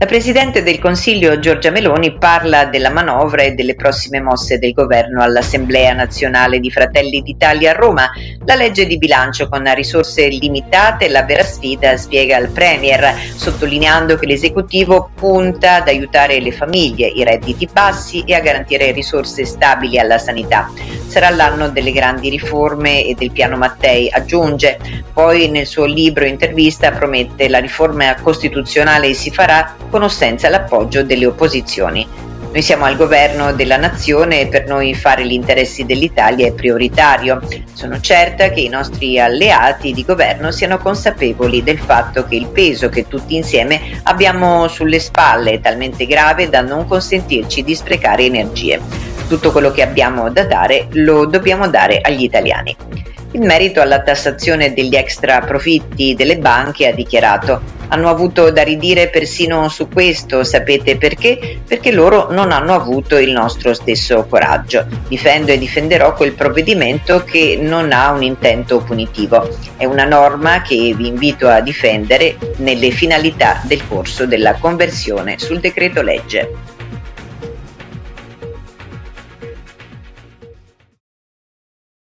La Presidente del Consiglio Giorgia Meloni parla della manovra e delle prossime mosse del governo all'Assemblea nazionale di Fratelli d'Italia a Roma. La legge di bilancio con risorse limitate, la vera sfida, spiega il Premier, sottolineando che l'esecutivo punta ad aiutare le famiglie, i redditi bassi e a garantire risorse stabili alla sanità. Sarà l'anno delle grandi riforme e del piano Mattei, aggiunge. Poi nel suo libro intervista promette la riforma costituzionale si farà con o senza l'appoggio delle opposizioni. Noi siamo al governo della nazione e per noi fare gli interessi dell'Italia è prioritario. Sono certa che i nostri alleati di governo siano consapevoli del fatto che il peso che tutti insieme abbiamo sulle spalle è talmente grave da non consentirci di sprecare energie. Tutto quello che abbiamo da dare lo dobbiamo dare agli italiani. In merito alla tassazione degli extra profitti delle banche ha dichiarato hanno avuto da ridire persino su questo, sapete perché? Perché loro non hanno avuto il nostro stesso coraggio. Difendo e difenderò quel provvedimento che non ha un intento punitivo. È una norma che vi invito a difendere nelle finalità del corso della conversione sul decreto legge.